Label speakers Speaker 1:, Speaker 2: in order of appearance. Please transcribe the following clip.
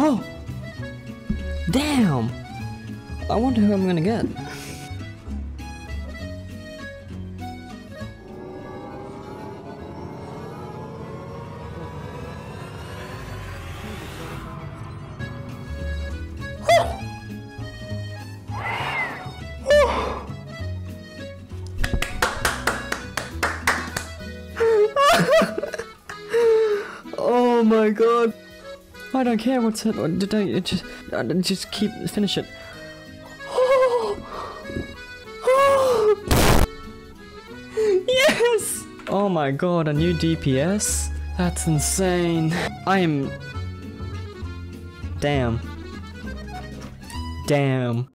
Speaker 1: Oh! Damn! I wonder who I'm gonna get. Oh my god. I don't care what's it. I it just uh, just keep finish it? yes! Oh my god, a new DPS? That's insane. I am. Damn. Damn.